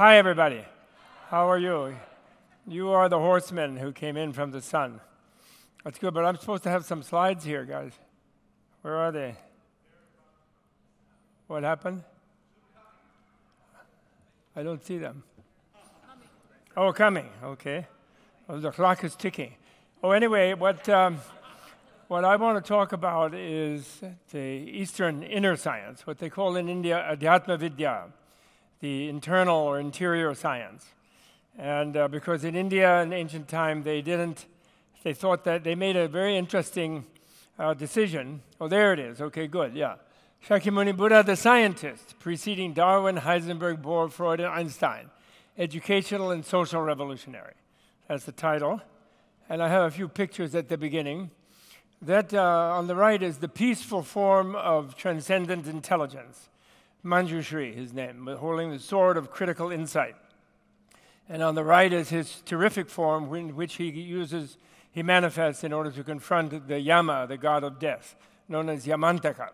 Hi, everybody. How are you? You are the horsemen who came in from the sun. That's good, but I'm supposed to have some slides here, guys. Where are they? What happened? I don't see them. Oh, coming. Okay. The clock is ticking. Oh, anyway, what, um, what I want to talk about is the Eastern inner science, what they call in India Adhyatma Vidya, the internal or interior science. And uh, because in India in ancient time they didn't, they thought that they made a very interesting uh, decision. Oh, there it is. Okay, good. Yeah. Shakyamuni Buddha, the scientist, preceding Darwin, Heisenberg, Bohr, Freud, and Einstein, educational and social revolutionary. That's the title. And I have a few pictures at the beginning. That uh, on the right is the peaceful form of transcendent intelligence. Manjushri, his name, holding the sword of critical insight. And on the right is his terrific form, in which he uses, he manifests in order to confront the Yama, the god of death, known as Yamantaka.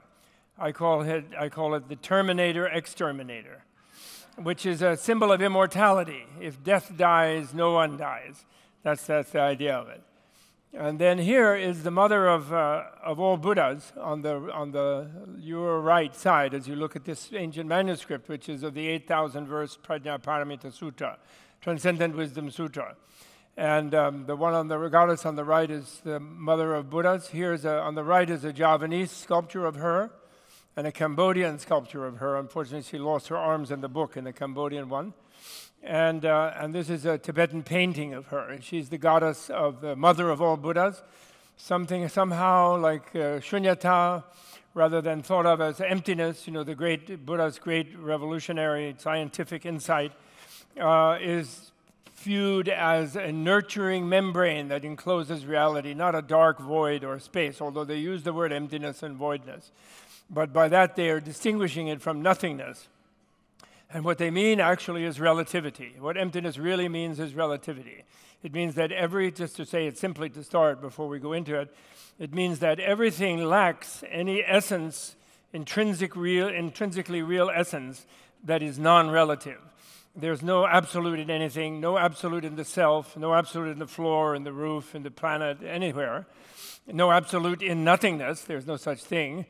I call it, I call it the Terminator Exterminator, which is a symbol of immortality. If death dies, no one dies. That's, that's the idea of it. And then here is the mother of, uh, of all Buddhas on the, on the your right side as you look at this ancient manuscript, which is of the 8,000 verse Prajnaparamita Sutra, Transcendent Wisdom Sutra. And um, the one on the goddess on the right is the mother of Buddhas. Here's a, on the right is a Javanese sculpture of her and a Cambodian sculpture of her. Unfortunately, she lost her arms in the book in the Cambodian one. And, uh, and this is a Tibetan painting of her. She's the goddess of the mother of all Buddhas, something somehow like uh, shunyata, rather than thought of as emptiness. You know, the great Buddha's great revolutionary scientific insight uh, is viewed as a nurturing membrane that encloses reality, not a dark void or space, although they use the word emptiness and voidness. But by that, they are distinguishing it from nothingness. And what they mean actually is relativity. What emptiness really means is relativity. It means that every, just to say it simply to start before we go into it, it means that everything lacks any essence, intrinsic real, intrinsically real essence that is non relative. There's no absolute in anything, no absolute in the self, no absolute in the floor, in the roof, in the planet, anywhere. No absolute in nothingness, there's no such thing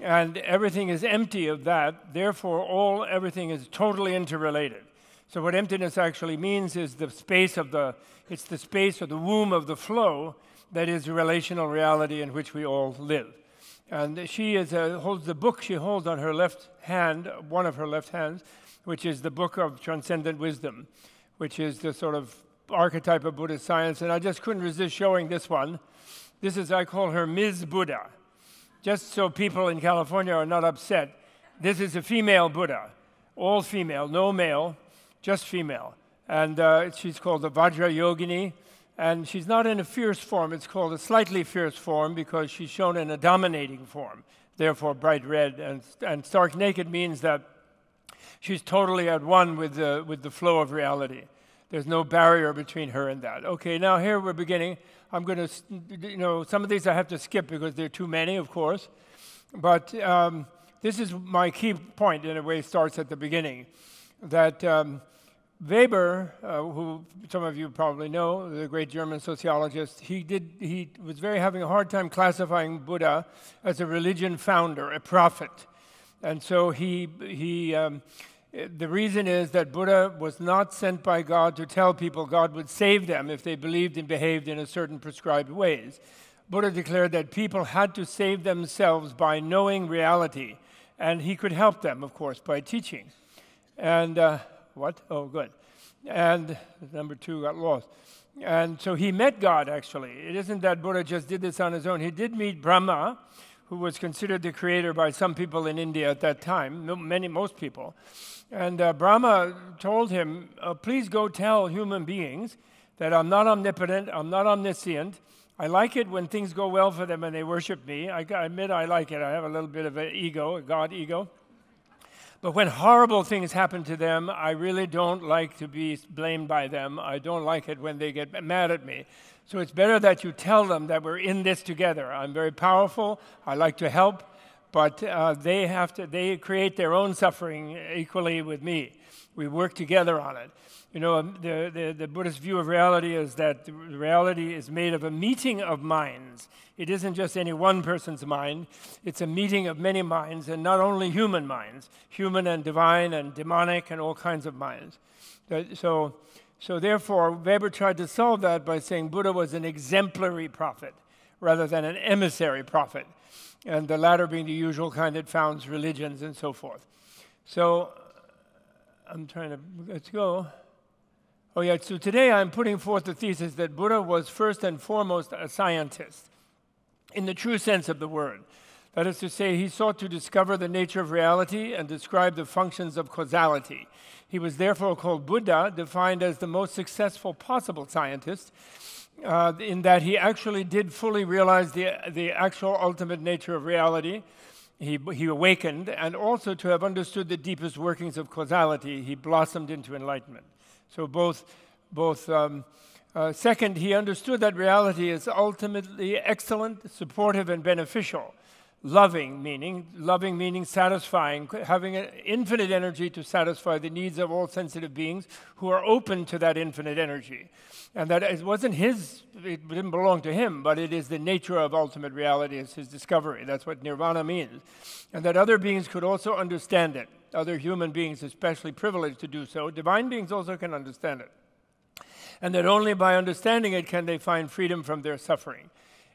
and everything is empty of that. Therefore, all everything is totally interrelated. So what emptiness actually means is the space of the it's the space or the womb of the flow that is relational reality in which we all live. And she is a, holds the book she holds on her left hand, one of her left hands, which is the book of transcendent wisdom, which is the sort of archetype of Buddhist science. And I just couldn't resist showing this one. This is I call her Ms. Buddha just so people in California are not upset, this is a female Buddha, all female, no male, just female. And uh, she's called the Vajra Yogini. And she's not in a fierce form, it's called a slightly fierce form because she's shown in a dominating form, therefore bright red. And, and stark naked means that she's totally at one with the, with the flow of reality. There's no barrier between her and that. Okay, now here we're beginning. I'm going to, you know, some of these I have to skip because there are too many, of course. But um, this is my key point, in a way, starts at the beginning. That um, Weber, uh, who some of you probably know, the great German sociologist, he, did, he was very having a hard time classifying Buddha as a religion founder, a prophet. And so he, he um, the reason is that Buddha was not sent by God to tell people God would save them if they believed and behaved in a certain prescribed ways. Buddha declared that people had to save themselves by knowing reality, and he could help them, of course, by teaching. And uh, what? Oh, good. And number two got lost. And so he met God, actually. It isn't that Buddha just did this on his own. He did meet Brahma, who was considered the creator by some people in India at that time, many, most people. And uh, Brahma told him, uh, Please go tell human beings that I'm not omnipotent, I'm not omniscient. I like it when things go well for them and they worship me. I, I admit I like it. I have a little bit of an ego, a God ego. But when horrible things happen to them, I really don't like to be blamed by them. I don't like it when they get mad at me. So it's better that you tell them that we're in this together. I'm very powerful. I like to help. But uh, they have to, they create their own suffering equally with me. We work together on it. You know, um, the, the, the Buddhist view of reality is that reality is made of a meeting of minds. It isn't just any one person's mind, it's a meeting of many minds, and not only human minds, human and divine and demonic and all kinds of minds. So, so therefore, Weber tried to solve that by saying Buddha was an exemplary prophet rather than an emissary prophet, and the latter being the usual kind that founds religions and so forth. So I'm trying to, let's go. Oh, yeah, so today I'm putting forth the thesis that Buddha was first and foremost a scientist in the true sense of the word. That is to say, he sought to discover the nature of reality and describe the functions of causality. He was therefore called Buddha, defined as the most successful possible scientist, uh, in that he actually did fully realize the, the actual ultimate nature of reality. He, he awakened, and also to have understood the deepest workings of causality, he blossomed into enlightenment. So both, both um, uh, second, he understood that reality is ultimately excellent, supportive, and beneficial. Loving meaning, loving meaning satisfying, having an infinite energy to satisfy the needs of all sensitive beings who are open to that infinite energy. And that it wasn't his, it didn't belong to him, but it is the nature of ultimate reality, it's his discovery. That's what nirvana means. And that other beings could also understand it other human beings, especially privileged to do so. Divine beings also can understand it. And that only by understanding it can they find freedom from their suffering.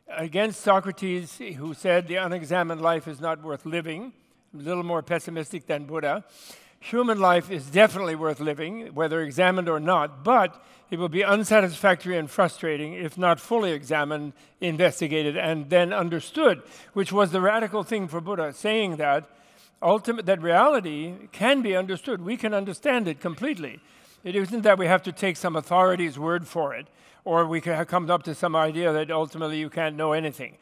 Against Socrates, who said the unexamined life is not worth living, a little more pessimistic than Buddha, human life is definitely worth living, whether examined or not, but it will be unsatisfactory and frustrating if not fully examined, investigated, and then understood, which was the radical thing for Buddha, saying that ultimate, that reality can be understood. We can understand it completely. It isn't that we have to take some authority's word for it, or we come up to some idea that ultimately you can't know anything.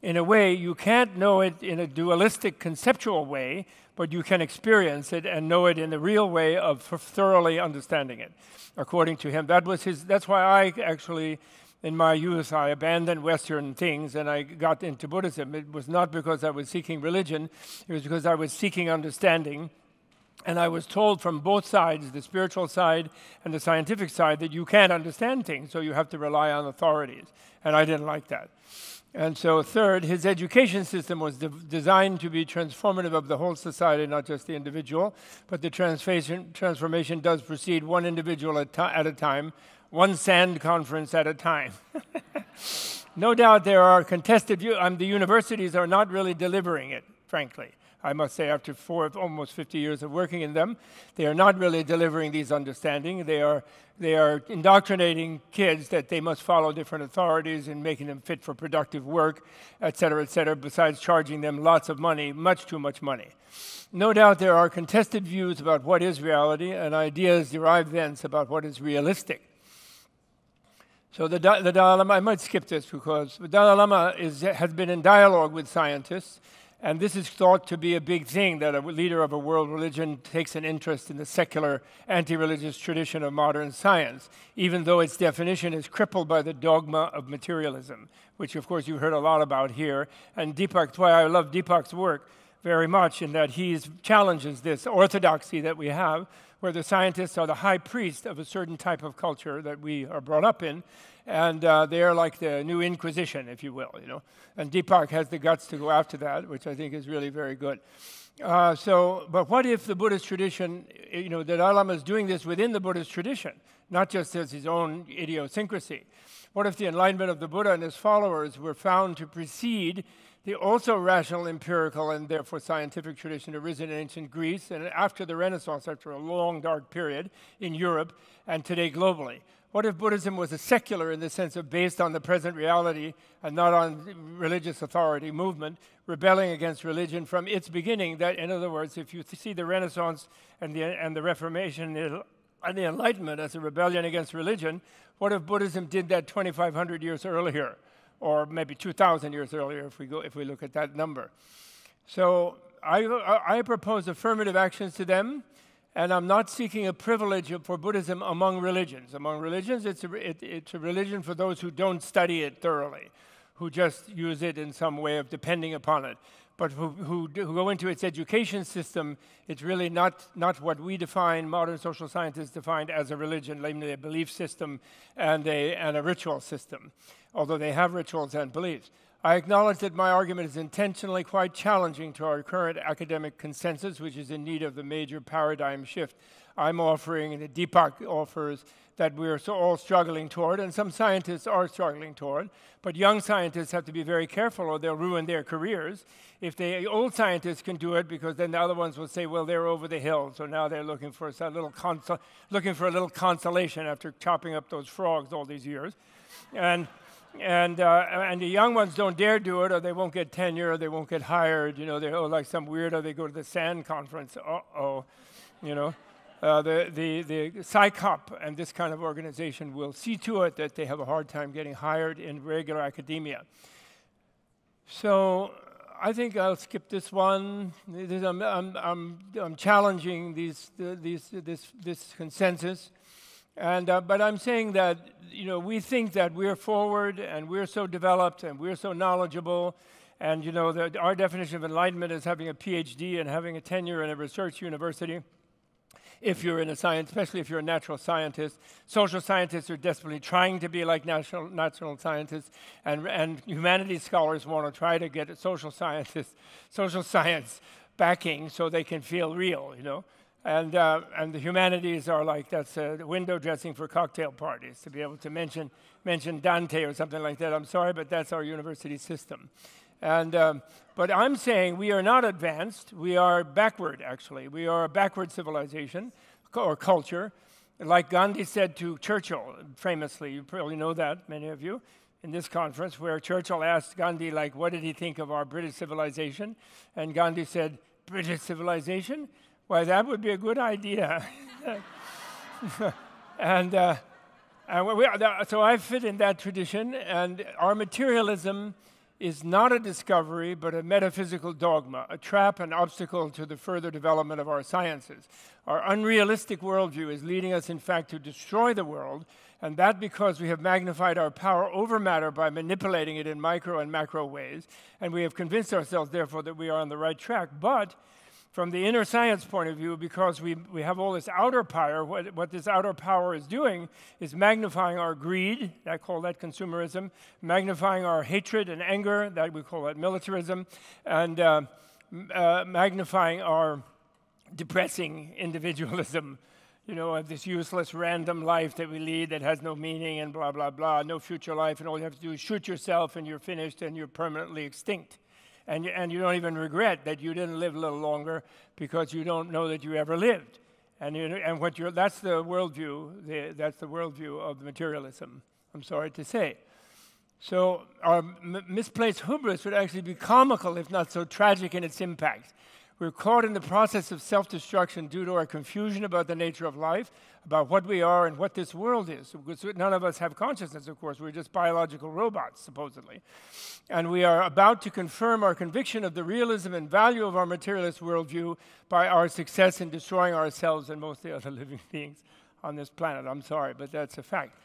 In a way, you can't know it in a dualistic, conceptual way, but you can experience it and know it in the real way of thoroughly understanding it, according to him. That was his. That's why I actually in my youth, I abandoned Western things and I got into Buddhism. It was not because I was seeking religion, it was because I was seeking understanding. And I was told from both sides, the spiritual side and the scientific side, that you can't understand things, so you have to rely on authorities. And I didn't like that. And so, third, his education system was de- designed to be transformative of the whole society, not just the individual. But the transformation, transformation does proceed one individual at, at a time, one SAND conference at a time. no doubt there are contested. Um, the universities are not really delivering it, frankly. I must say, after four, almost 50 years of working in them, they are not really delivering these understanding. They are, they are indoctrinating kids that they must follow different authorities and making them fit for productive work, et cetera, et cetera, besides charging them lots of money, much too much money. No doubt there are contested views about what is reality and ideas derived thence about what is realistic. So the, the Dalai Lama, I might skip this because the Dalai Lama is, has been in dialogue with scientists, and this is thought to be a big thing that a leader of a world religion takes an interest in the secular, anti religious tradition of modern science, even though its definition is crippled by the dogma of materialism, which, of course, you've heard a lot about here. And Deepak, why I love Deepak's work very much, in that he challenges this orthodoxy that we have where the scientists are the high priest of a certain type of culture that we are brought up in, and uh, they are like the new Inquisition, if you will, you know. And Deepak has the guts to go after that, which I think is really very good. Uh, so, but what if the Buddhist tradition, you know, the Dalai Lama is doing this within the Buddhist tradition, not just as his own idiosyncrasy? What if the enlightenment of the Buddha and his followers were found to precede the also rational, empirical, and therefore scientific tradition arisen in ancient Greece and after the Renaissance, after a long, dark period in Europe and today globally. What if Buddhism was a secular in the sense of based on the present reality and not on religious authority movement, rebelling against religion from its beginning? That, in other words, if you see the Renaissance and the, and the Reformation and the Enlightenment as a rebellion against religion, what if Buddhism did that 2,500 years earlier? or maybe 2,000 years earlier if we, go, if we look at that number. So I, I propose affirmative actions to them, and I'm not seeking a privilege for Buddhism among religions. Among religions, it's a, it, it's a religion for those who don't study it thoroughly, who just use it in some way of depending upon it. but who, who, who, go into its education system, it's really not, not what we define, modern social scientists define as a religion, namely a belief system and a, and a ritual system, although they have rituals and beliefs. I acknowledge that my argument is intentionally quite challenging to our current academic consensus, which is in need of the major paradigm shift I'm offering and that Deepak offers that we're so all struggling toward, and some scientists are struggling toward. But young scientists have to be very careful or they'll ruin their careers. If the old scientists can do it, because then the other ones will say, well, they're over the hill, so now they're looking for a little, looking for a little consolation after chopping up those frogs all these years. And and uh, and the young ones don't dare do it, or they won't get tenure, or they won't get hired. You know, they're oh, like some weirdo. They go to the SAND conference. Uh oh, you know. Uh, the, the, the CSICOP and this kind of organization will see to it that they have a hard time getting hired in regular academia. So I think I'll skip this one. I'm, I'm, I'm, I'm, challenging these, these, this, this consensus. And, uh, but I'm saying that you know, we think that we're forward and we're so developed and we're so knowledgeable. And you know, the, our definition of enlightenment is having a PhD and having a tenure in a research university if you're in a science, especially if you're a natural scientist. Social scientists are desperately trying to be like natural, natural scientists, and, and humanities scholars want to try to get social scientists, social science backing so they can feel real, you know. And, uh, and the humanities are like that's uh, window dressing for cocktail parties to be able to mention, mention Dante or something like that. I'm sorry, but that's our university system. And, um, but I'm saying we are not advanced. We are backward, actually. We are a backward civilization or culture. Like Gandhi said to Churchill, famously, you probably know that, many of you, in this conference, where Churchill asked Gandhi, like, what did he think of our British civilization? And Gandhi said, British civilization? Why, that would be a good idea. and, uh, we, so I fit in that tradition, and our materialism is not a discovery, but a metaphysical dogma, a trap and obstacle to the further development of our sciences. Our unrealistic worldview is leading us, in fact, to destroy the world, and that because we have magnified our power over matter by manipulating it in micro and macro ways, and we have convinced ourselves, therefore, that we are on the right track. But from the inner science point of view, because we, we have all this outer power, what, what this outer power is doing is magnifying our greed, I call that consumerism, magnifying our hatred and anger, that we call that militarism, and uh, uh, magnifying our depressing individualism, you know, of this useless random life that we lead that has no meaning and blah, blah, blah, no future life, and all you have to do is shoot yourself and you're finished and you're permanently extinct and you, and you don't even regret that you didn't live a little longer because you don't know that you ever lived. And, you, and what you're, that's the worldview, the, that's the worldview of materialism, I'm sorry to say. So um, our misplaced hubris would actually be comical if not so tragic in its impact. We're caught in the process of self destruction due to our confusion about the nature of life, about what we are and what this world is. Because none of us have consciousness, of course. We're just biological robots, supposedly. And we are about to confirm our conviction of the realism and value of our materialist worldview by our success in destroying ourselves and most of the other living beings on this planet. I'm sorry, but that's a fact.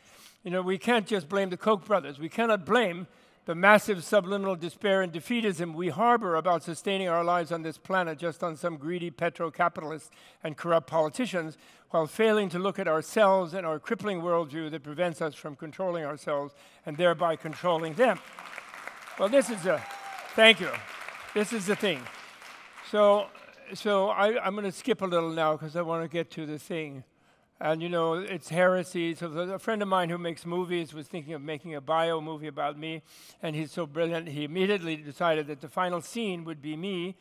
You know, we can't just blame the Koch brothers. We cannot blame the massive subliminal despair and defeatism we harbor about sustaining our lives on this planet just on some greedy petro-capitalists and corrupt politicians, while failing to look at ourselves and our crippling worldview that prevents us from controlling ourselves and thereby controlling them. Well, this is a, thank you. This is the thing. So, so I, I'm going to skip a little now because I want to get to the thing. And you know, it's heresy. So a friend of mine who makes movies was thinking of making a bio movie about me, and he's so brilliant. He immediately decided that the final scene would be me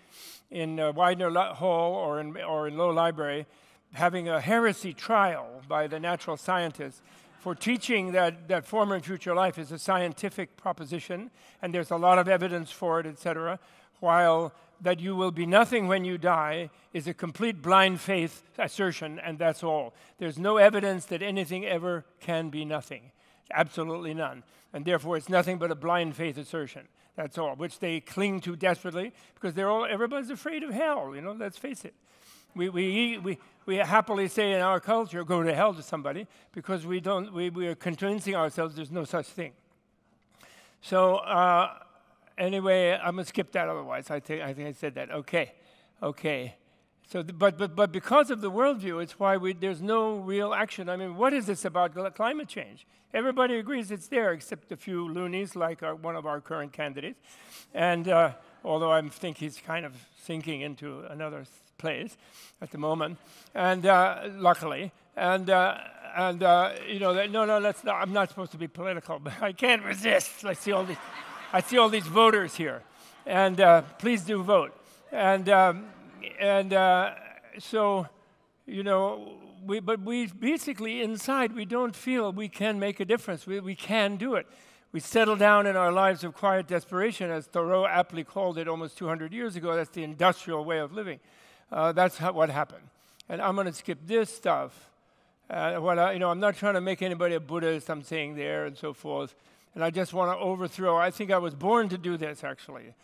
in Widener Hall or in, or in Low Library having a heresy trial by the natural scientists for teaching that, that former and future life is a scientific proposition, and there's a lot of evidence for it, etc., while that you will be nothing when you die is a complete blind faith assertion, and that's all. There's no evidence that anything ever can be nothing. Absolutely none. And therefore, it's nothing but a blind faith assertion. That's all, which they cling to desperately because they're all, everybody's afraid of hell, you know, let's face it. We, we, we, we happily say in our culture, go to hell to somebody because we, don't, we, we are convincing ourselves there's no such thing. So, uh, anyway, I'm gonna skip that. Otherwise, I think I think I said that. Okay, okay. So, but but but because of the worldview, it's why we, there's no real action. I mean, what is this about climate change? Everybody agrees it's there, except a few loonies like our, one of our current candidates. And uh, although I think he's kind of sinking into another place at the moment, and uh, luckily, and uh, and uh, you know, no, no, let's not, I'm not supposed to be political, but I can't resist. Let's see all these, I see all these voters here, and uh, please do vote. And um, and uh, so, you know, we, but we basically inside we don't feel we can make a difference. We, we can do it. We settle down in our lives of quiet desperation, as Thoreau aptly called it almost 200 years ago. That's the industrial way of living. Uh, that's how, what happened. And I'm going to skip this stuff. Uh, what I, you know, I'm not trying to make anybody a Buddhist. I'm saying there and so forth. And I just want to overthrow. I think I was born to do this, actually.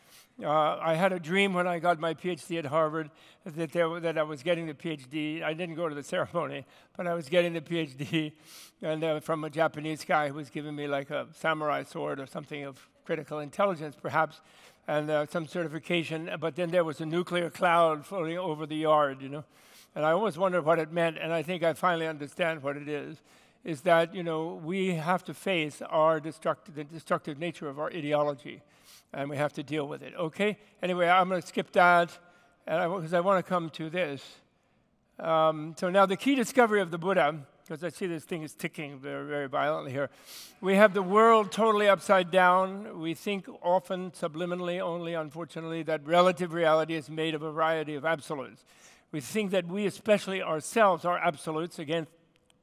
Uh, I had a dream when I got my PhD at Harvard that, there, that I was getting the PhD. I didn't go to the ceremony, but I was getting the PhD and, uh, from a Japanese guy who was giving me like a samurai sword or something of critical intelligence, perhaps, and uh, some certification. But then there was a nuclear cloud floating over the yard, you know. And I always wondered what it meant, and I think I finally understand what it is. Is that you know we have to face our destructive, the destructive nature of our ideology and we have to deal with it. Okay? Anyway, I'm going to skip that because I, I want to come to this. Um, so now the key discovery of the Buddha, because I see this thing is ticking very, very violently here. We have the world totally upside down. We think often, subliminally only, unfortunately, that relative reality is made of a variety of absolutes. We think that we, especially ourselves, are absolutes, again,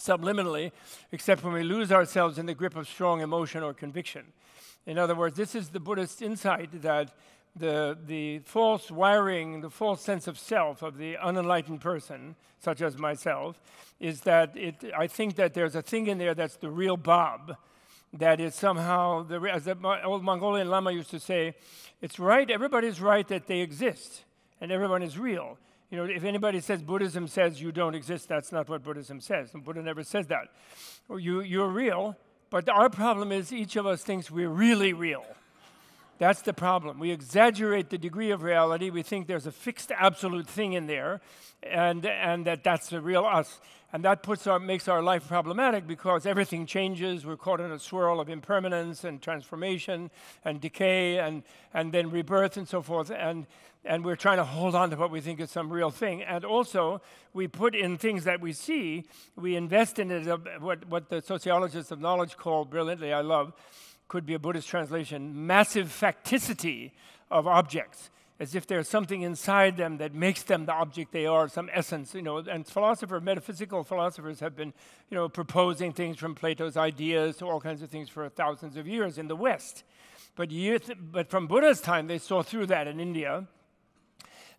subliminally, except when we lose ourselves in the grip of strong emotion or conviction. In other words, this is the Buddhist insight that the, the false wiring, the false sense of self of the unenlightened person, such as myself, is that it, I think that there's a thing in there that's the real Bob, that is somehow, the, as the old Mongolian Lama used to say, it's right, everybody's right that they exist, and everyone is real. You know, if anybody says Buddhism says you don't exist, that's not what Buddhism says. And Buddha never says that. You, you're real, but our problem is each of us thinks we're really real. That's the problem. We exaggerate the degree of reality. We think there's a fixed absolute thing in there, and, and that that's the real us. And that puts our, makes our life problematic because everything changes. We're caught in a swirl of impermanence and transformation and decay and, and then rebirth and so forth. And, and we're trying to hold on to what we think is some real thing. And also, we put in things that we see, we invest in it, what, what the sociologists of knowledge call brilliantly, I love, could be a Buddhist translation, massive facticity of objects as if there's something inside them that makes them the object they are, some essence, you know. And philosophers, metaphysical philosophers have been, you know, proposing things from Plato's ideas to all kinds of things for thousands of years in the West. But, but from Buddha's time, they saw through that in India,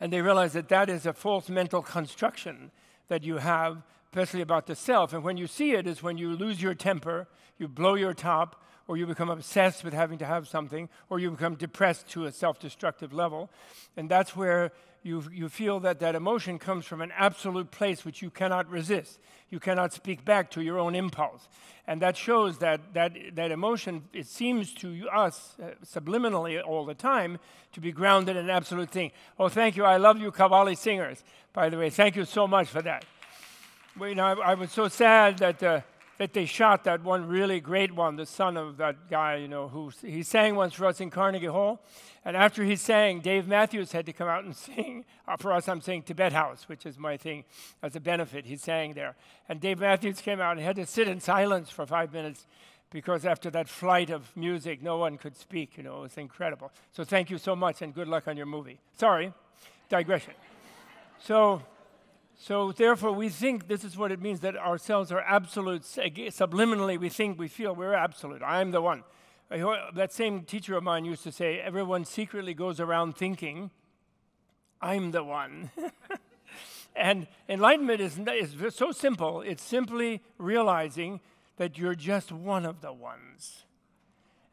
and they realized that that is a false mental construction that you have, especially about the self. And when you see it is when you lose your temper, you blow your top, or you become obsessed with having to have something, or you become depressed to a self destructive level. And that's where you, you feel that that emotion comes from an absolute place which you cannot resist. You cannot speak back to your own impulse. And that shows that that, that emotion, it seems to us uh, subliminally all the time to be grounded in absolute thing. Oh, thank you. I love you, Qawwali singers, by the way. Thank you so much for that. Well, you know, I, I was so sad that. Uh, that they shot that one really great one, the son of that guy, you know, who he sang once for us in Carnegie Hall. And after he sang, Dave Matthews had to come out and sing. Uh, for us, I'm saying Tibet House, which is my thing as a benefit. He sang there. And Dave Matthews came out and had to sit in silence for five minutes because after that flight of music, no one could speak. You know, it was incredible. So thank you so much and good luck on your movie. Sorry, digression. So so therefore, we think this is what it means that ourselves are absolute. Subliminally, we think, we feel we're absolute. I'm the one. That same teacher of mine used to say, everyone secretly goes around thinking, I'm the one. and enlightenment is, is so simple. It's simply realizing that you're just one of the ones.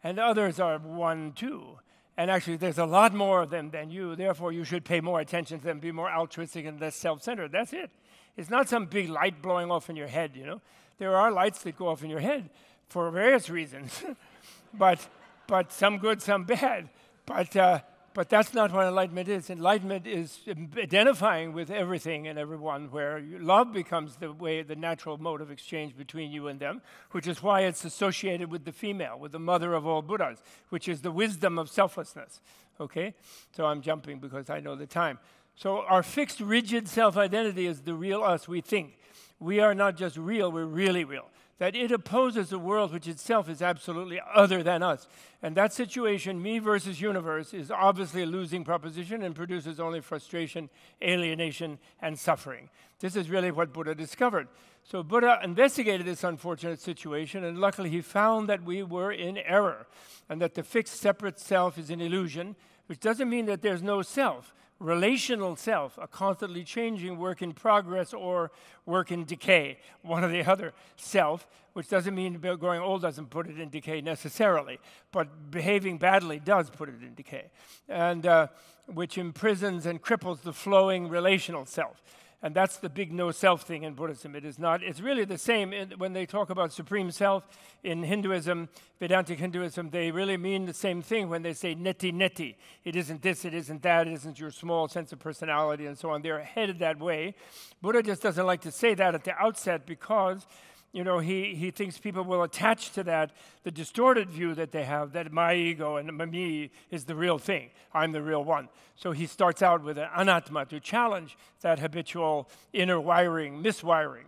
And others are one too. And actually, there's a lot more of them than you. Therefore, you should pay more attention to them, be more altruistic and less self centered. That's it. It's not some big light blowing off in your head, you know. There are lights that go off in your head for various reasons, but, but some good, some bad. But, uh, but that's not what enlightenment is. Enlightenment is identifying with everything and everyone, where love becomes the way, the natural mode of exchange between you and them, which is why it's associated with the female, with the mother of all Buddhas, which is the wisdom of selflessness. Okay? So I'm jumping because I know the time. So our fixed, rigid self identity is the real us we think. We are not just real, we're really real that it opposes a world which itself is absolutely other than us. And that situation, me versus universe, is obviously a losing proposition and produces only frustration, alienation, and suffering. This is really what Buddha discovered. So Buddha investigated this unfortunate situation, and luckily he found that we were in error, and that the fixed separate self is an illusion, which doesn't mean that there's no self relational self, a constantly changing work in progress or work in decay, one or the other self, which doesn't mean growing old doesn't put it in decay necessarily, but behaving badly does put it in decay, and uh, which imprisons and cripples the flowing relational self. And that's the big no self thing in Buddhism. It is not, it's really the same in, when they talk about supreme self in Hinduism, Vedantic Hinduism, they really mean the same thing when they say neti neti. It isn't this, it isn't that, it isn't your small sense of personality and so on. They're headed that way. Buddha just doesn't like to say that at the outset because you know, he, he thinks people will attach to that the distorted view that they have that my ego and my me is the real thing. I'm the real one. So he starts out with an anatma to challenge that habitual inner wiring, miswiring.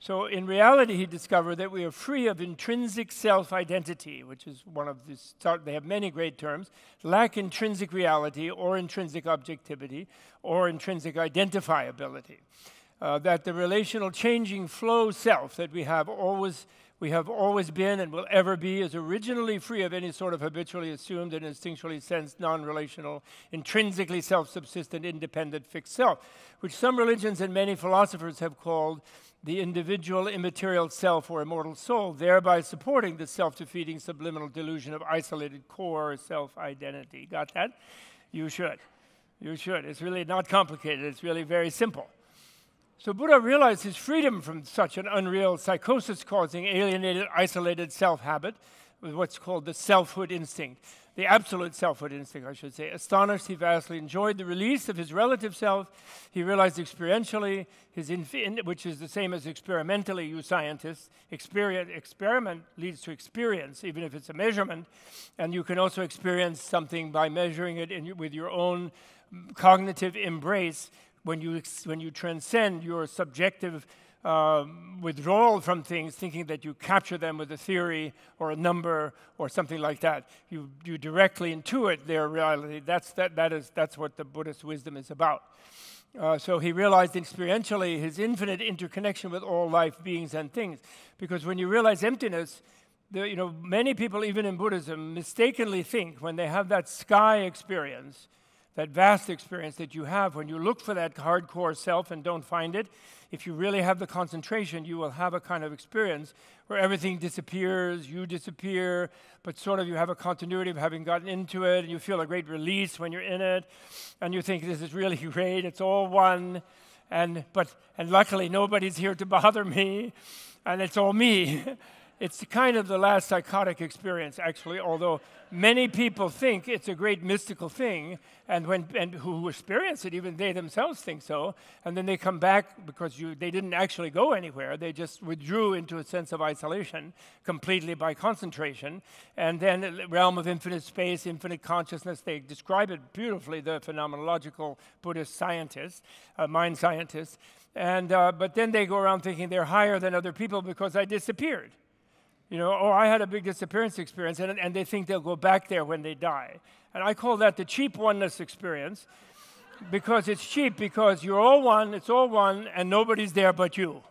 So in reality, he discovered that we are free of intrinsic self identity, which is one of these, they have many great terms, lack intrinsic reality or intrinsic objectivity or intrinsic identifiability uh, that the relational changing flow self that we have always we have always been and will ever be is originally free of any sort of habitually assumed and instinctually sensed non-relational intrinsically self-subsistent independent fixed self which some religions and many philosophers have called the individual immaterial self or immortal soul thereby supporting the self-defeating subliminal delusion of isolated core self-identity. Got that? You should. You should. It's really not complicated. It's really very simple so Buddha realized his freedom from such an unreal psychosis causing alienated, isolated self habit with what's called the selfhood instinct, the absolute selfhood instinct, I should say. Astonished, he vastly enjoyed the release of his relative self. He realized experientially, his which is the same as experimentally, you scientists. experiment leads to experience, even if it's a measurement. And you can also experience something by measuring it in, with your own cognitive embrace when you, when you transcend your subjective uh, withdrawal from things, thinking that you capture them with a theory or a number or something like that. You, you directly intuit their reality. That's, that, that is, that's what the Buddhist wisdom is about. Uh, so he realized experientially his infinite interconnection with all life beings and things. Because when you realize emptiness, the, you know, many people, even in Buddhism, mistakenly think when they have that sky experience, that vast experience that you have when you look for that hardcore self and don't find it, if you really have the concentration, you will have a kind of experience where everything disappears, you disappear, but sort of you have a continuity of having gotten into it, and you feel a great release when you're in it, and you think this is really great, it's all one, and but and luckily nobody's here to bother me, and it's all me. It's kind of the last psychotic experience, actually, although many people think it's a great mystical thing, and, when, and who experience it, even they themselves think so, and then they come back because you, they didn't actually go anywhere. They just withdrew into a sense of isolation completely by concentration, and then the realm of infinite space, infinite consciousness, they describe it beautifully, the phenomenological Buddhist scientists, uh, mind scientists, and, uh, but then they go around thinking they're higher than other people because I disappeared you know, oh, I had a big disappearance experience, and, and they think they'll go back there when they die. And I call that the cheap oneness experience because it's cheap because you're all one, it's all one, and nobody's there but you.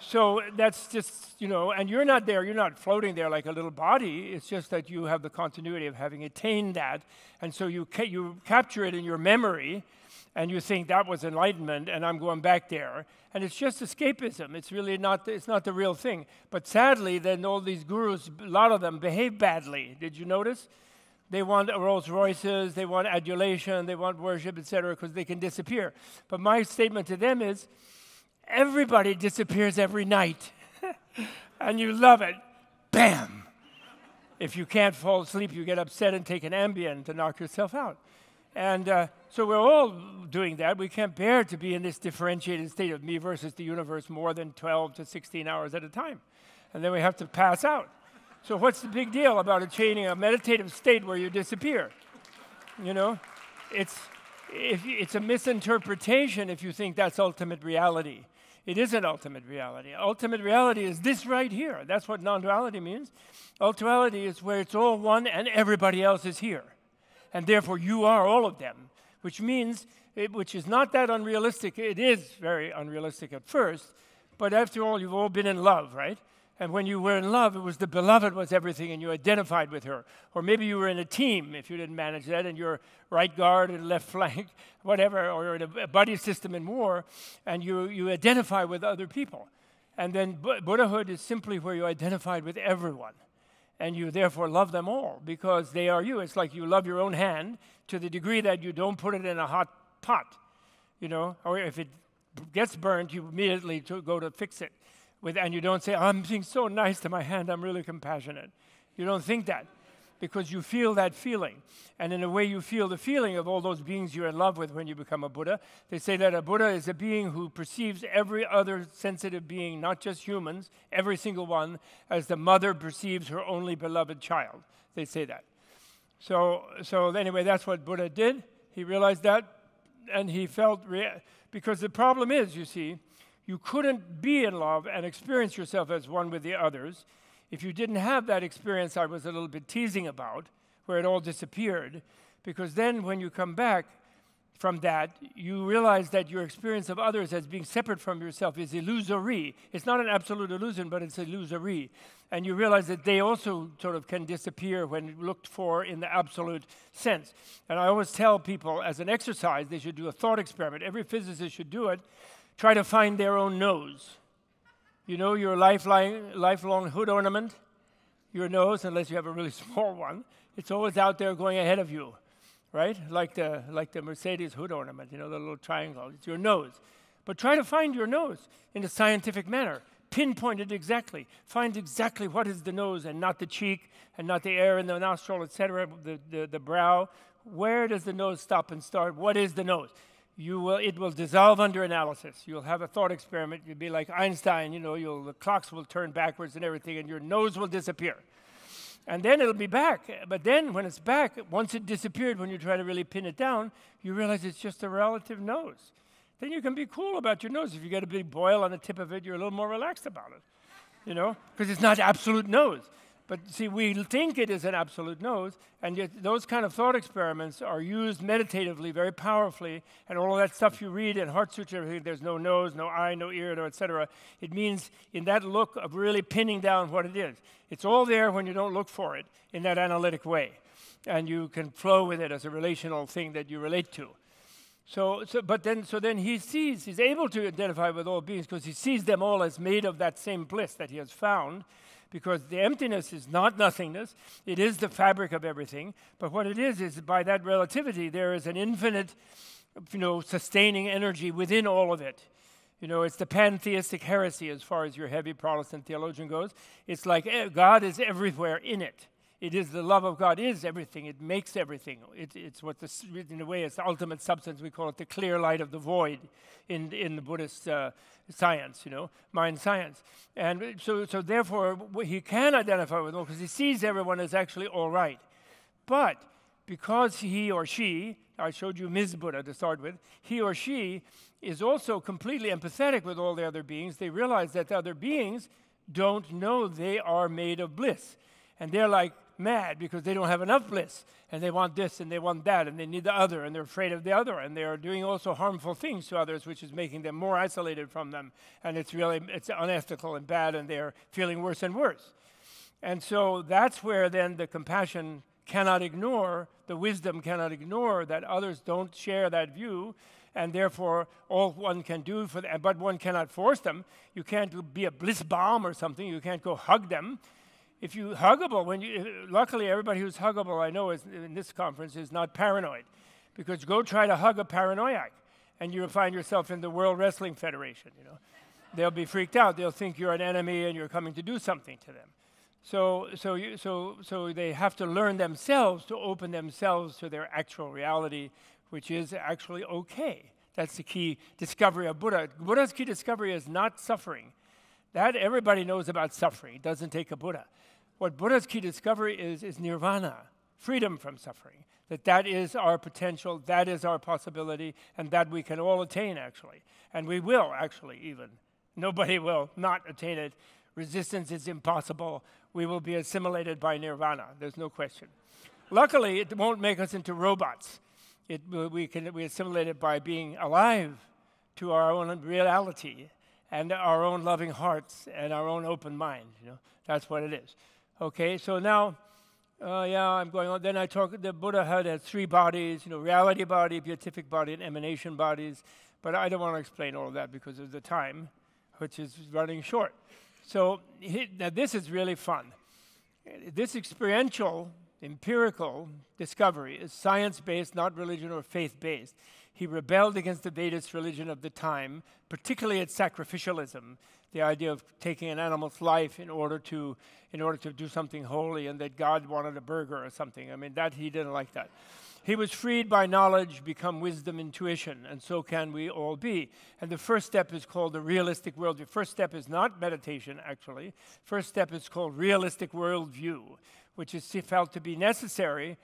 So that's just, you know, and you're not there, you're not floating there like a little body. It's just that you have the continuity of having attained that. And so you, ca- you capture it in your memory, and you think that was enlightenment and I'm going back there. And it's just escapism. It's really not, it's not the real thing. But sadly, then all these gurus, a lot of them behave badly. Did you notice? They want Rolls Royces, they want adulation, they want worship, etc., because they can disappear. But my statement to them is everybody disappears every night. and you love it. Bam! If you can't fall asleep, you get upset and take an Ambien to knock yourself out. And uh, so we're all doing that. We can't bear to be in this differentiated state of me versus the universe more than 12 to 16 hours at a time. And then we have to pass out. So what's the big deal about attaining a meditative state where you disappear? You know, it's, if, it's a misinterpretation if you think that's ultimate reality. It isn't ultimate reality. Ultimate reality is this right here. That's what non duality means. Ultimality is where it's all one and everybody else is here and therefore you are all of them, which means, it, which is not that unrealistic. It is very unrealistic at first, but after all, you've all been in love, right? And when you were in love, it was the beloved was everything, and you identified with her. Or maybe you were in a team, if you didn't manage that, and you're right guard and left flank, whatever, or in a buddy system in war, and you, you identify with other people. And then Buddhahood is simply where you identified with everyone and you therefore love them all because they are you. It's like you love your own hand to the degree that you don't put it in a hot pot, you know, or if it gets burnt, you immediately to go to fix it. With, and you don't say, I'm being so nice to my hand, I'm really compassionate. You don't think that because you feel that feeling. And in a way, you feel the feeling of all those beings you're in love with when you become a Buddha. They say that a Buddha is a being who perceives every other sensitive being, not just humans, every single one, as the mother perceives her only beloved child. They say that. So, so anyway, that's what Buddha did. He realized that, and he felt, rea- because the problem is, you see, you couldn't be in love and experience yourself as one with the others if you didn't have that experience I was a little bit teasing about, where it all disappeared, because then when you come back from that, you realize that your experience of others as being separate from yourself is illusory. It's not an absolute illusion, but it's illusory. And you realize that they also sort of can disappear when looked for in the absolute sense. And I always tell people as an exercise, they should do a thought experiment. Every physicist should do it. Try to find their own nose. You know your lifelong, lifelong hood ornament? Your nose, unless you have a really small one, it's always out there going ahead of you, right? Like the, like the Mercedes hood ornament, you know, the little triangle. It's your nose. But try to find your nose in a scientific manner. Pinpoint it exactly. Find exactly what is the nose and not the cheek and not the air in the nostril, etc., the, the, the brow. Where does the nose stop and start? What is the nose? You will, it will dissolve under analysis. You'll have a thought experiment. You'll be like Einstein, you know, you'll, the clocks will turn backwards and everything, and your nose will disappear. And then it'll be back. But then when it's back, once it disappeared, when you try to really pin it down, you realize it's just a relative nose. Then you can be cool about your nose. If you get a big boil on the tip of it, you're a little more relaxed about it, you know, because it's not absolute nose. But see, we think it is an absolute nose, and yet those kind of thought experiments are used meditatively very powerfully, and all of that stuff you read in Heart Sutra, everything, there's no nose, no eye, no ear, no etc. It means in that look of really pinning down what it is. It's all there when you don't look for it in that analytic way, and you can flow with it as a relational thing that you relate to. So, so, but then, so then he sees, he's able to identify with all beings because he sees them all as made of that same bliss that he has found because the emptiness is not nothingness, it is the fabric of everything. But what it is, is by that relativity, there is an infinite, you know, sustaining energy within all of it. You know, it's the pantheistic heresy as far as your heavy Protestant theologian goes. It's like eh, God is everywhere in it. It is the love of God is everything. It makes everything. It, it's what the, in a way, it's the ultimate substance. We call it the clear light of the void in, in the Buddhist uh, science, you know, mind science. And so, so therefore, he can identify with all because he sees everyone as actually all right. But because he or she, I showed you Ms. Buddha to start with, he or she is also completely empathetic with all the other beings. They realize that the other beings don't know they are made of bliss. And they're like, mad because they don't have enough bliss and they want this and they want that and they need the other and they're afraid of the other and they are doing also harmful things to others which is making them more isolated from them and it's really it's unethical and bad and they're feeling worse and worse and so that's where then the compassion cannot ignore the wisdom cannot ignore that others don't share that view and therefore all one can do for them, but one cannot force them. You can't be a bliss bomb or something. You can't go hug them if you huggable, when you, luckily everybody who's huggable I know is, in this conference is not paranoid, because go try to hug a paranoiac, and you'll find yourself in the World Wrestling Federation. You know, they'll be freaked out. They'll think you're an enemy and you're coming to do something to them. So, so, you, so, so they have to learn themselves to open themselves to their actual reality, which is actually okay. That's the key discovery of Buddha. Buddha's key discovery is not suffering. That everybody knows about suffering. It doesn't take a Buddha. What Buddha's key discovery is is nirvana, freedom from suffering. That that is our potential, that is our possibility, and that we can all attain actually. And we will actually even. Nobody will not attain it. Resistance is impossible. We will be assimilated by nirvana. There's no question. Luckily, it won't make us into robots. It, we can we assimilate it by being alive to our own reality and our own loving hearts and our own open mind. You know, that's what it is. Okay, so now, uh, yeah, I'm going on. Then I talk. The Buddha had, three bodies. You know, reality body, beatific body, and emanation bodies. But I don't want to explain all of that because of the time, which is running short. So he, now this is really fun. This experiential, empirical discovery is science-based, not religion or faith-based. He rebelled against the Vedist religion of the time, particularly its sacrificialism, the idea of taking an animal's life in order to in order to do something holy, and that God wanted a burger or something. I mean, that he didn't like that. He was freed by knowledge, become wisdom, intuition, and so can we all be. And the first step is called the realistic worldview. First step is not meditation, actually. First step is called realistic worldview, which is felt to be necessary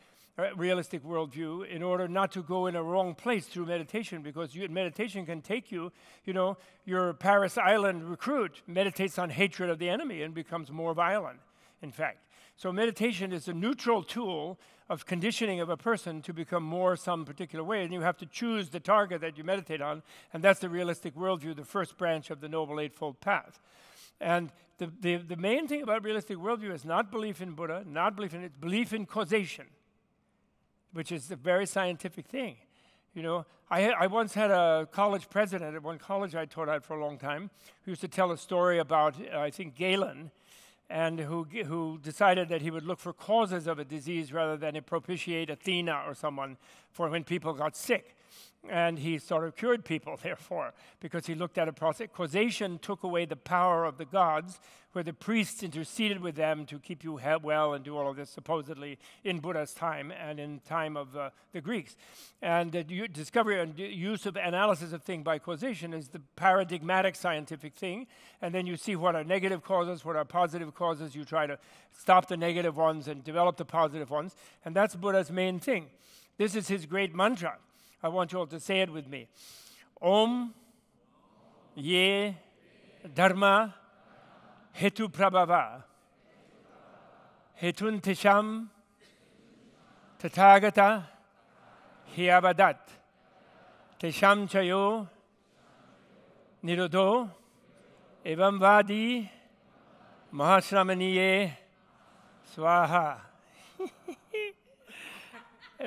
realistic worldview in order not to go in a wrong place through meditation because you, meditation can take you, you know, your Parris Island recruit meditates on hatred of the enemy and becomes more violent, in fact. So meditation is a neutral tool of conditioning of a person to become more some particular way, and you have to choose the target that you meditate on, and that's the realistic worldview, the first branch of the Noble Eightfold Path. And the, the, the main thing about realistic worldview is not belief in Buddha, not belief in it, belief in causation which is a very scientific thing. You know, I, I once had a college president at one college I taught at for a long time who used to tell a story about, uh, I think, Galen, and who, who decided that he would look for causes of a disease rather than propitiate Athena or someone for when people got sick and he sort of cured people, therefore, because he looked at a process. Causation took away the power of the gods, where the priests interceded with them to keep you well and do all of this, supposedly in Buddha's time and in time of uh, the Greeks. And the discovery and use of analysis of thing by causation is the paradigmatic scientific thing. And then you see what are negative causes, what are positive causes. You try to stop the negative ones and develop the positive ones. And that's Buddha's main thing. This is his great mantra. I want you all to say it with me. Om Ye Dharma Hetu Prabhava. Hetun Tisham Tathagata. Hyavadat Tisham Chayo. Nirodho. Evam Vadi. Mahasramaniye. Swaha.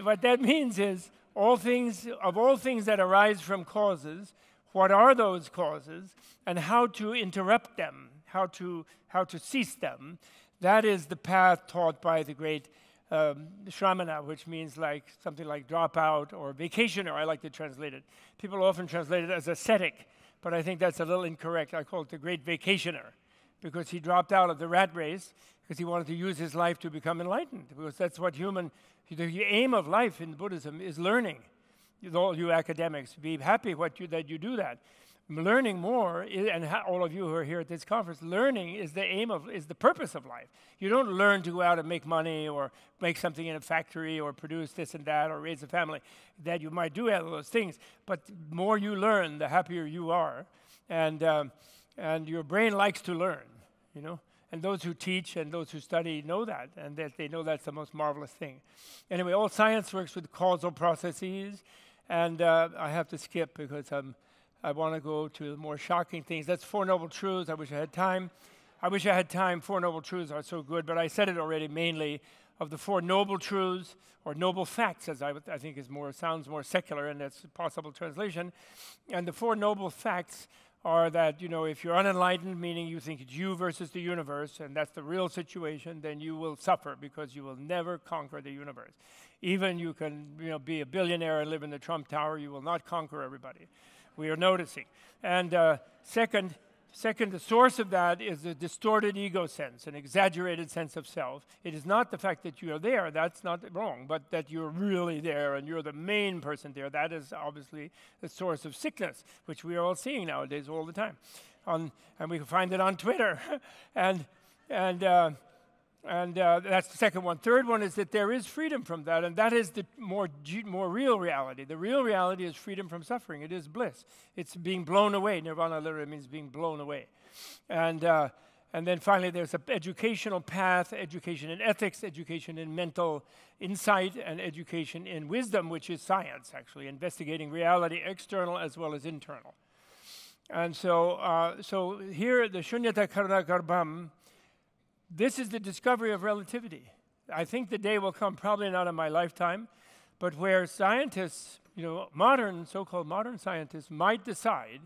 what that means is all things, of all things that arise from causes, what are those causes, and how to interrupt them, how to, how to cease them. That is the path taught by the great um, shramana, which means like something like dropout or vacationer, I like to translate it. People often translate it as ascetic, but I think that's a little incorrect. I call it the great vacationer because he dropped out of the rat race because he wanted to use his life to become enlightened, because that's what human the aim of life in Buddhism is learning. All you academics, be happy what you, that you do that. Learning more, and all of you who are here at this conference, learning is the aim of, is the purpose of life. You don't learn to go out and make money or make something in a factory or produce this and that or raise a family. That you might do all those things, but the more you learn, the happier you are, and um, and your brain likes to learn. You know, and those who teach and those who study know that, and that they know that's the most marvelous thing. Anyway, all science works with causal processes, and uh, I have to skip because um, I want to go to the more shocking things. That's Four Noble Truths. I wish I had time. I wish I had time. Four Noble Truths are so good, but I said it already mainly of the Four Noble Truths, or Noble Facts, as I, I think is more, sounds more secular, and that's a possible translation. And the Four Noble Facts are that, you know, if you're unenlightened, meaning you think it's you versus the universe, and that's the real situation, then you will suffer because you will never conquer the universe. Even you can, you know, be a billionaire and live in the Trump Tower, you will not conquer everybody. We are noticing. And uh, second, Second, the source of that is a distorted ego sense, an exaggerated sense of self. It is not the fact that you are there, that's not wrong, but that you're really there and you're the main person there. That is obviously the source of sickness, which we are all seeing nowadays all the time. On, and we can find it on Twitter. and and uh, and uh, that's the second one. Third one is that there is freedom from that, and that is the more, more real reality. The real reality is freedom from suffering. It is bliss. It's being blown away. Nirvana literally means being blown away. And, uh, and then finally, there's an educational path education in ethics, education in mental insight, and education in wisdom, which is science, actually, investigating reality, external as well as internal. And so, uh, so here, the Shunyata Karuna Garbham this is the discovery of relativity. I think the day will come, probably not in my lifetime, but where scientists, you know, modern, so called modern scientists, might decide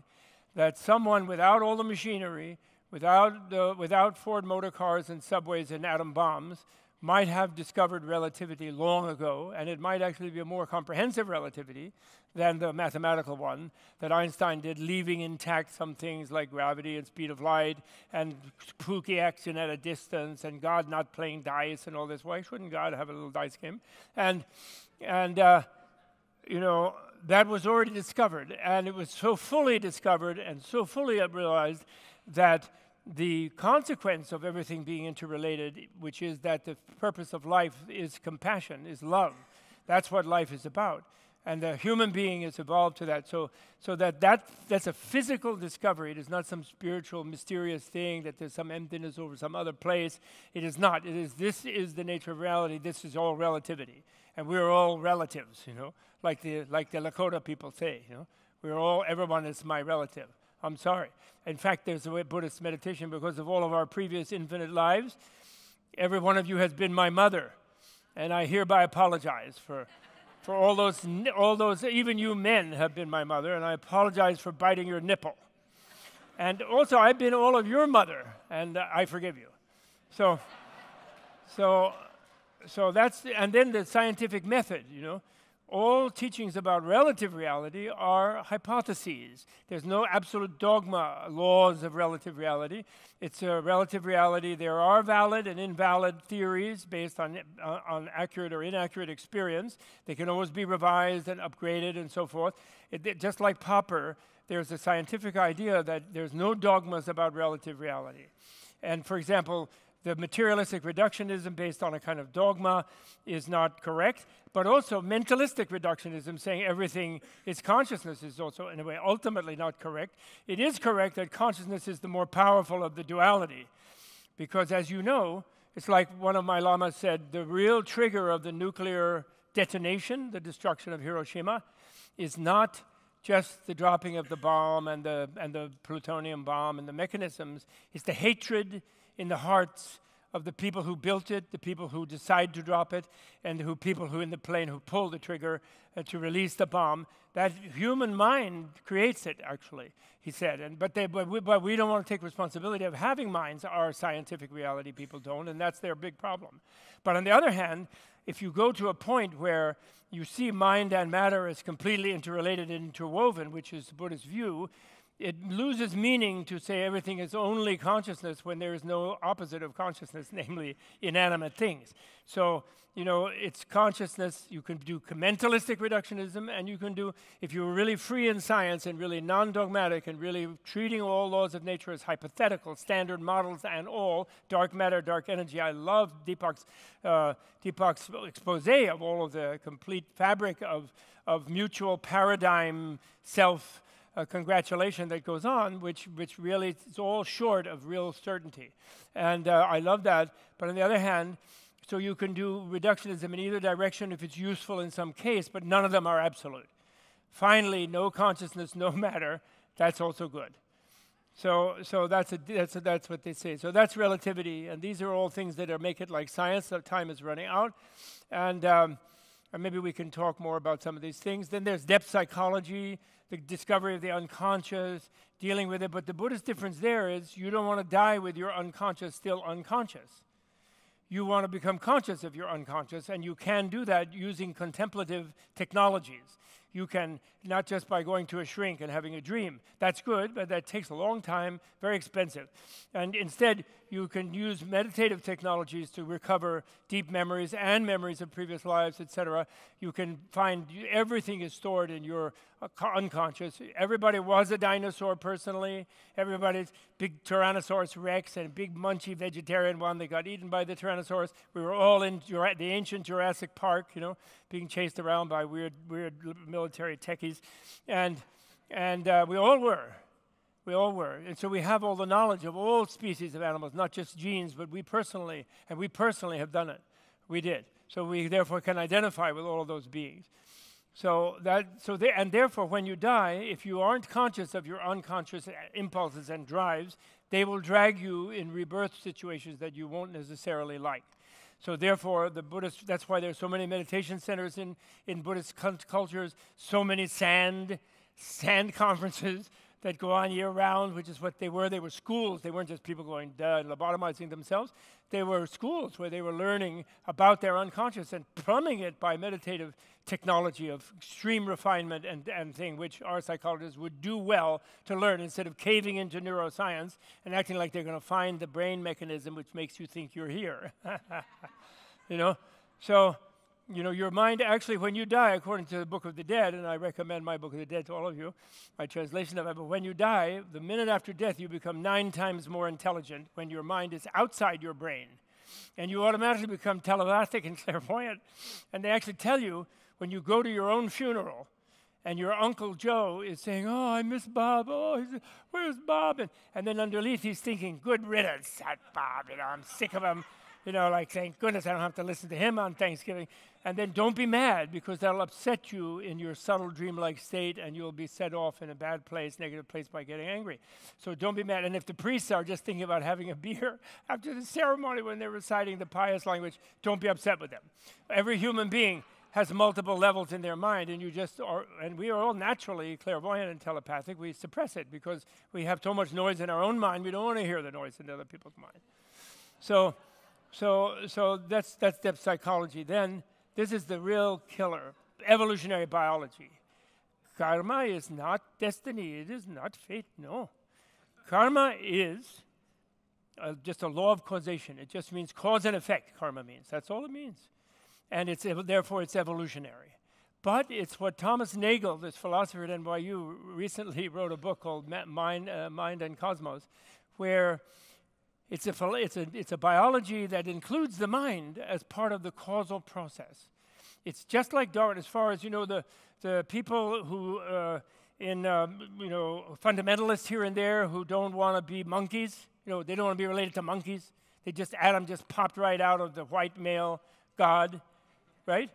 that someone without all the machinery, without, the, without Ford motor cars and subways and atom bombs, might have discovered relativity long ago, and it might actually be a more comprehensive relativity than the mathematical one that Einstein did, leaving intact some things like gravity and speed of light and spooky action at a distance and God not playing dice and all this. Why shouldn't God have a little dice game? And, and uh, you know, that was already discovered, and it was so fully discovered and so fully realized that the consequence of everything being interrelated, which is that the purpose of life is compassion, is love. That's what life is about. And the human being has evolved to that. So, so that, that that's a physical discovery. It is not some spiritual, mysterious thing that there's some emptiness over some other place. It is not. It is this is the nature of reality. This is all relativity. And we're all relatives, you know, like the like the Lakota people say, you know. We're all everyone is my relative. I'm sorry. In fact, there's a Buddhist meditation because of all of our previous infinite lives. Every one of you has been my mother, and I hereby apologize for, for all those, all those. Even you men have been my mother, and I apologize for biting your nipple. And also, I've been all of your mother, and I forgive you. So, so, so that's and then the scientific method, you know all teachings about relative reality are hypotheses. There's no absolute dogma, laws of relative reality. It's a relative reality. There are valid and invalid theories based on, uh, on accurate or inaccurate experience. They can always be revised and upgraded and so forth. It, it, just like Popper, there's a scientific idea that there's no dogmas about relative reality. And for example, the materialistic reductionism based on a kind of dogma is not correct, but also mentalistic reductionism saying everything is consciousness is also, in a way, ultimately not correct. It is correct that consciousness is the more powerful of the duality, because as you know, it's like one of my lamas said the real trigger of the nuclear detonation, the destruction of Hiroshima, is not just the dropping of the bomb and the, and the plutonium bomb and the mechanisms, it's the hatred in the hearts of the people who built it, the people who decide to drop it, and who people who in the plane who pull the trigger uh, to release the bomb. That human mind creates it, actually, he said. And, but, they, but, we, but we don't want to take responsibility of having minds. Our scientific reality people don't, and that's their big problem. But on the other hand, if you go to a point where you see mind and matter as completely interrelated and interwoven, which is the Buddhist view, it loses meaning to say everything is only consciousness when there is no opposite of consciousness, namely inanimate things. So, you know, it's consciousness. You can do mentalistic reductionism, and you can do, if you're really free in science and really non dogmatic and really treating all laws of nature as hypothetical, standard models and all, dark matter, dark energy. I love Deepak's, uh, Deepak's expose of all of the complete fabric of, of mutual paradigm self a congratulation that goes on, which, which really is all short of real certainty. And uh, I love that. But on the other hand, so you can do reductionism in either direction if it's useful in some case, but none of them are absolute. Finally, no consciousness, no matter, that's also good. So, so that's, a, that's, a, that's what they say. So that's relativity, and these are all things that are, make it like science. So time is running out. And um, maybe we can talk more about some of these things. Then there's depth psychology, the discovery of the unconscious, dealing with it. But the Buddhist difference there is you don't want to die with your unconscious still unconscious. You want to become conscious of your unconscious, and you can do that using contemplative technologies. you can, not just by going to a shrink and having a dream. That's good, but that takes a long time, very expensive. And instead, you can use meditative technologies to recover deep memories and memories of previous lives, etc. You can find everything is stored in your uh, unconscious. Everybody was a dinosaur personally. Everybody's big Tyrannosaurus rex and big munchy vegetarian one that got eaten by the Tyrannosaurus. We were all in Jura- the ancient Jurassic Park, you know, being chased around by weird, weird military techies. And, and uh, we all were. We all were. And so we have all the knowledge of all species of animals, not just genes, but we personally, and we personally have done it. We did. So we therefore can identify with all of those beings. So that, so they, and therefore, when you die, if you aren't conscious of your unconscious impulses and drives, they will drag you in rebirth situations that you won't necessarily like. So therefore, the Buddhist, that's why there's so many meditation centers in, in Buddhist cultures, so many sand, sand conferences, that go on year round, which is what they were. They were schools. They weren't just people going duh, and lobotomizing themselves. They were schools where they were learning about their unconscious and plumbing it by meditative technology of extreme refinement and, and thing, which our psychologists would do well to learn instead of caving into neuroscience and acting like they're going to find the brain mechanism which makes you think you're here. you know? So you know, your mind actually, when you die, according to the Book of the Dead, and I recommend my Book of the Dead to all of you, my translation of it, but when you die, the minute after death, you become nine times more intelligent when your mind is outside your brain. And you automatically become telepathic and clairvoyant. And they actually tell you when you go to your own funeral, and your Uncle Joe is saying, Oh, I miss Bob. Oh, where's Bob? And, and then underneath, he's thinking, Good riddance, that Bob. You know, I'm sick of him you know, like thank goodness I don't have to listen to him on Thanksgiving. And then don't be mad because that'll upset you in your subtle dreamlike state and you'll be set off in a bad place, negative place by getting angry. So don't be mad. And if the priests are just thinking about having a beer after the ceremony when they're reciting the pious language, don't be upset with them. Every human being has multiple levels in their mind, and you just are, and we are all naturally clairvoyant and telepathic. We suppress it because we have so much noise in our own mind, we don't want to hear the noise in other people's mind. So, so, so that's, that's depth psychology. Then this is the real killer evolutionary biology. Karma is not destiny, it is not fate, no. Karma is uh, just a law of causation. It just means cause and effect, karma means. That's all it means. And it's, therefore, it's evolutionary. But it's what Thomas Nagel, this philosopher at NYU, recently wrote a book called Mind, uh, Mind and Cosmos, where it's a, it's, a, it's a biology that includes the mind as part of the causal process. It's just like Darwin, as far as you know, the, the people who, uh, in um, you know, fundamentalists here and there who don't want to be monkeys, you know, they don't want to be related to monkeys. They just Adam just popped right out of the white male God, right?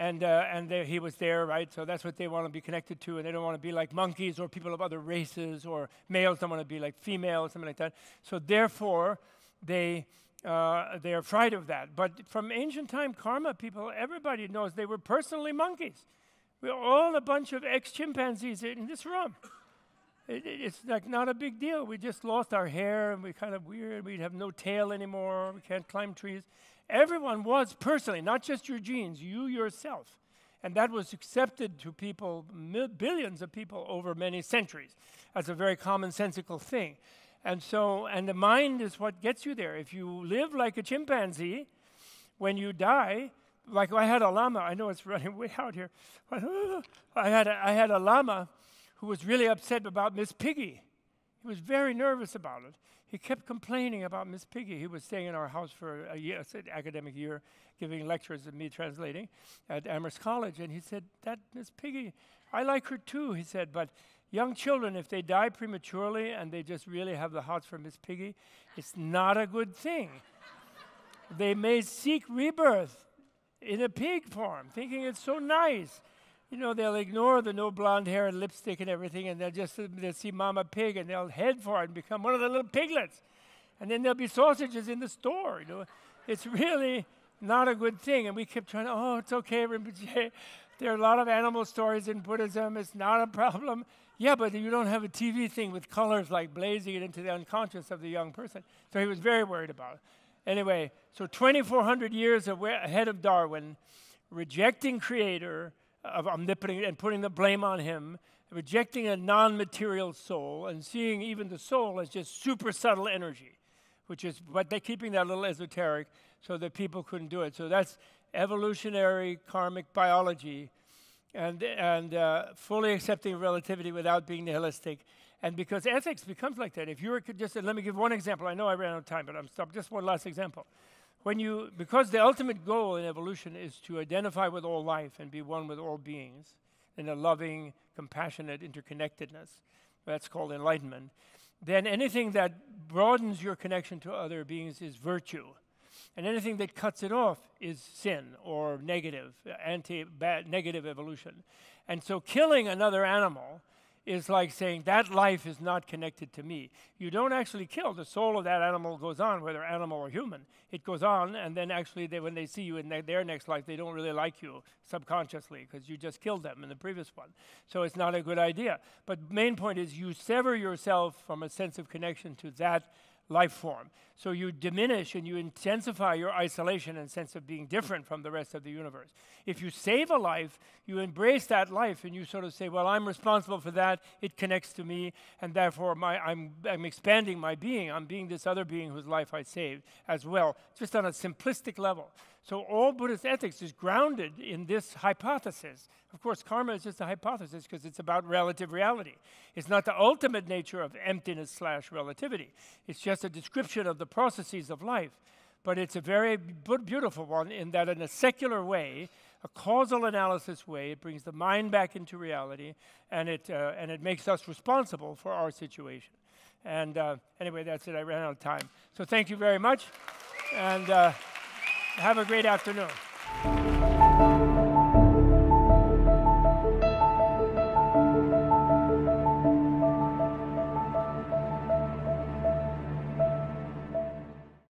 And, uh, and he was there, right? So that's what they want to be connected to, and they don't want to be like monkeys or people of other races, or males don't want to be like females, something like that. So therefore, they uh, they are afraid of that. But from ancient time, karma people, everybody knows they were personally monkeys. We're all a bunch of ex-chimpanzees in this room. It, it, it's like not a big deal. We just lost our hair, and we're kind of weird. We have no tail anymore. We can't climb trees. Everyone was personally, not just your genes, you yourself. And that was accepted to people, billions of people over many centuries, as a very commonsensical thing. And so, and the mind is what gets you there. If you live like a chimpanzee, when you die, like I had a lama, I know it's running way out here. I had a, I had a lama who was really upset about Miss Piggy. He was very nervous about it. He kept complaining about Miss Piggy. He was staying in our house for a year, academic year, giving lectures and me translating at Amherst College. And he said, That Miss Piggy, I like her too, he said, but young children, if they die prematurely and they just really have the hots for Miss Piggy, it's not a good thing. they may seek rebirth in a pig form, thinking it's so nice you know, they'll ignore the no blonde hair and lipstick and everything, and they'll just they'll see Mama Pig and they'll head for it and become one of the little piglets. And then there'll be sausages in the store. You know, it's really not a good thing. And we kept trying to, oh, it's okay, Rinpoche. There are a lot of animal stories in Buddhism. It's not a problem. Yeah, but you don't have a TV thing with colors like blazing it into the unconscious of the young person. So he was very worried about it. Anyway, so 2,400 years ahead of Darwin, rejecting Creator, of omnipotent and putting the blame on him, rejecting a non material soul, and seeing even the soul as just super subtle energy, which is, but they're keeping that a little esoteric so that people couldn't do it. So that's evolutionary karmic biology and, and uh, fully accepting relativity without being nihilistic. And because ethics becomes like that, if you were just, let me give one example. I know I ran out of time, but I'm stopped. Just one last example. When you, because the ultimate goal in evolution is to identify with all life and be one with all beings in a loving, compassionate interconnectedness. That's called enlightenment. Then anything that broadens your connection to other beings is virtue. And anything that cuts it off is sin or negative, anti negative evolution. And so killing another animal is like saying that life is not connected to me. You don't actually kill. The soul of that animal goes on, whether animal or human. It goes on, and then actually, they, when they see you in their next life, they don't really like you subconsciously because you just killed them in the previous one. So it's not a good idea. But main point is you sever yourself from a sense of connection to that life form. So you diminish and you intensify your isolation and sense of being different from the rest of the universe. If you save a life, you embrace that life and you sort of say, Well, I'm responsible for that. It connects to me, and therefore my, I'm, I'm expanding my being. I'm being this other being whose life I saved as well, just on a simplistic level. So all Buddhist ethics is grounded in this hypothesis. Of course, karma is just a hypothesis because it's about relative reality. It's not the ultimate nature of emptiness slash relativity. It's just a description of the processes of life. But it's a very beautiful one in that, in a secular way, a causal analysis way, it brings the mind back into reality, and it uh, and it makes us responsible for our situation. And uh, anyway, that's it. I ran out of time. So thank you very much, and. Uh, have a great afternoon.